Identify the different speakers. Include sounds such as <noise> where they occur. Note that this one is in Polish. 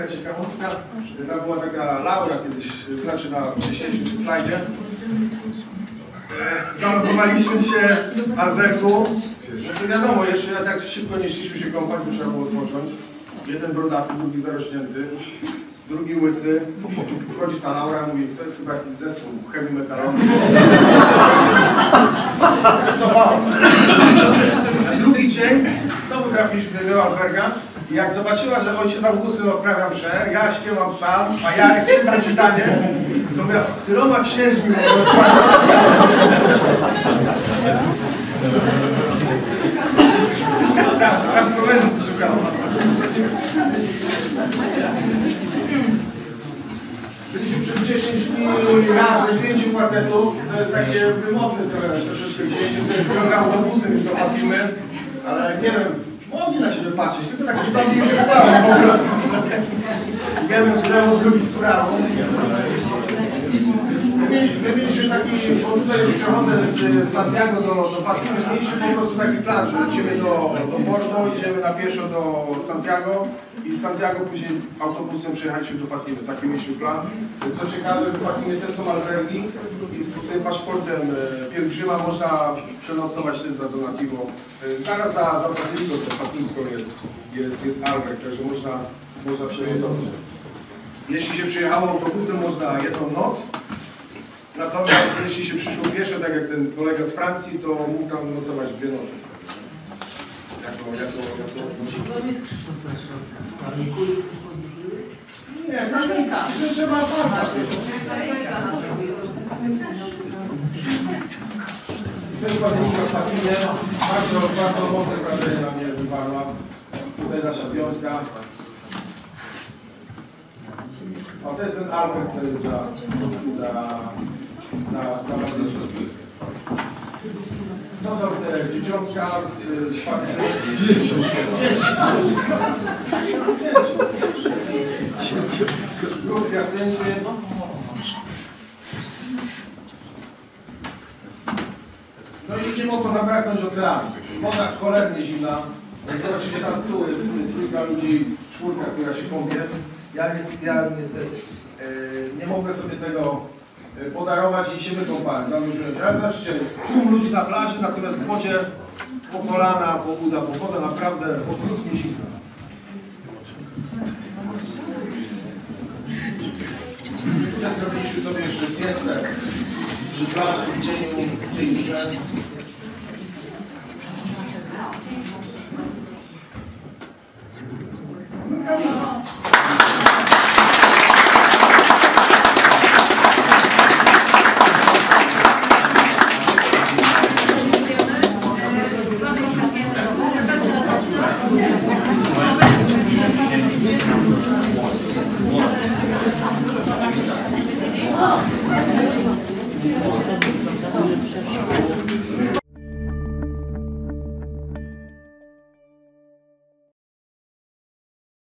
Speaker 1: taka ciekawostka. Tam była taka Laura kiedyś, znaczy na wcześniejszym slajdzie. E, Zalogowaliśmy się w Albertu. To wiadomo, jeszcze tak szybko nie szliśmy się kąpać, trzeba było odpocząć. Jeden brodaty, drugi zarośnięty, drugi łysy. Wchodzi ta Laura, mówi, to jest chyba jakiś zespół heavy metalowy. <laughs> Cofała. A drugi dzień znowu alberga i jak zobaczyła, że ojciec Augustyn odprawia mszę, ja śpiewam psalm, a Jarek czyta czytanie, to miała z tyloma księżmi mogła spać. Tak, tam co męża szukała. Byliśmy przez 10 dni razem, pięciu facetów, to jest takie wymowne trochę, troszeczkę to jest droga autobusem już do Fatimy, ale nie wiem, mogli na siebie patrzeć, tylko tak podobnie się spało po prostu. Jeden w lewo, drugi prawo. My mieli- My mieliśmy taki, bo tutaj już przechodzę z Santiago do, do Fatimy, mieliśmy po prostu taki plan, że lecimy do, do Bordeaux, idziemy na pieszo do Santiago i z Santiago później autobusem przejechaliśmy do Fatimy. Taki mieliśmy plan. Co ciekawe, w Fatimie też są albergi i z tym paszportem e, pielgrzyma można przenocować też za Donativo. E, Zaraz za, za Bazyliką fatimską jest, jest, jest alberg, także można, można przenocować. Jeśli się przyjechało autobusem, można jedną noc. Natomiast jeśli się przyszło pieszo, tak jak ten kolega z Francji, to mógł tam nocować dwie noce. Jako, jako, jako... Nie, tam jest, trzeba jest bazylika w Fatimie. Bardzo, bardzo mocne wrażenie na mnie wywarła. Tutaj nasza piątka. O, to jest ten Albert, co jest za, za, za, za. To są te dzieciątka z, z Fatimy. Druk Jacynty. No i nie mogło zabraknąć oceanu. Woda cholernie zimna. Zobaczycie, tam tyłu jest trójka ludzi, czwórka, która się kąpie. Ja, nie, ja niestety e, nie mogę sobie tego podarować i się wykąpałem, zanurzyłem się. Ale zobaczcie, tłum ludzi na plaży, natomiast w wodzie po kolana, po uda, po wodę naprawdę okrutnie zimna. Ja zrobiliśmy sobie jeszcze siestę przy plaży w cieniu, w cieniu Jesus.